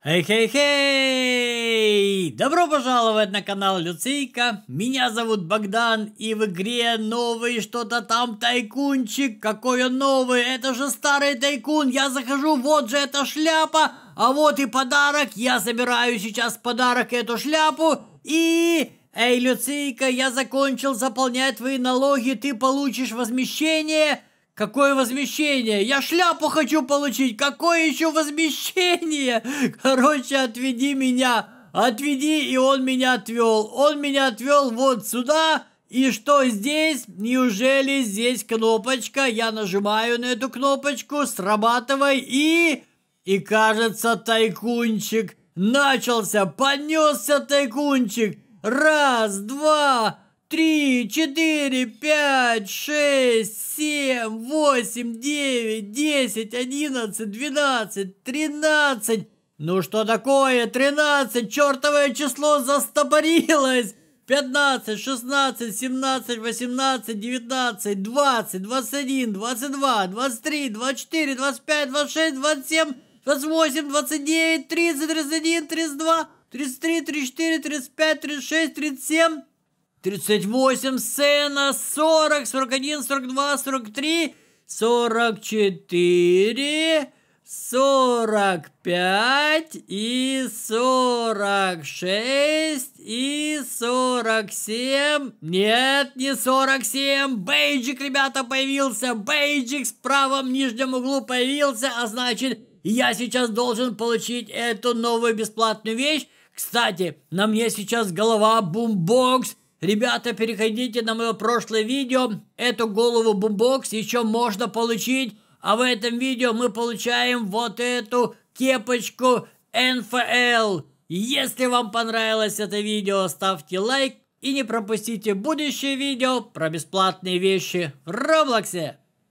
Хей-хей-хей! Добро пожаловать на канал Люцейка. Меня зовут Богдан, и в игре новый что-то там тайкунчик. Какой он новый? Это же старый тайкун. Я захожу, вот же эта шляпа, а вот и подарок. Я забираю сейчас подарок эту шляпу и... Эй, Люцейка, я закончил заполнять твои налоги, ты получишь возмещение. Какое возмещение? Я шляпу хочу получить. Какое еще возмещение? Короче, отведи меня. Отведи, и он меня отвел. Он меня отвел вот сюда. И что здесь? Неужели здесь кнопочка? Я нажимаю на эту кнопочку, срабатывай и... И кажется, тайкунчик начался, понесся тайкунчик. Раз, два, три, четыре, пять, шесть, семь, восемь, девять, десять, одиннадцать, двенадцать, тринадцать. Ну что такое? Тринадцать, чертовое число застопорилось. Пятнадцать, шестнадцать, семнадцать, восемнадцать, девятнадцать, двадцать, двадцать один, двадцать два, двадцать три, двадцать четыре, двадцать пять, двадцать шесть, двадцать семь, двадцать восемь, двадцать девять, тридцать, тридцать один, тридцать два, тридцать три, тридцать четыре, тридцать пять, тридцать шесть, тридцать семь. 38 сцена, 40, 41, 42, 43, 44, 45 и 46 и 47. Нет, не 47. Бейджик, ребята, появился. Бейджик в правом нижнем углу появился, а значит, я сейчас должен получить эту новую бесплатную вещь. Кстати, на мне сейчас голова бумбокс. Ребята, переходите на мое прошлое видео. Эту голову бумбокс еще можно получить. А в этом видео мы получаем вот эту кепочку НФЛ. Если вам понравилось это видео, ставьте лайк и не пропустите будущее видео про бесплатные вещи в Роблоксе.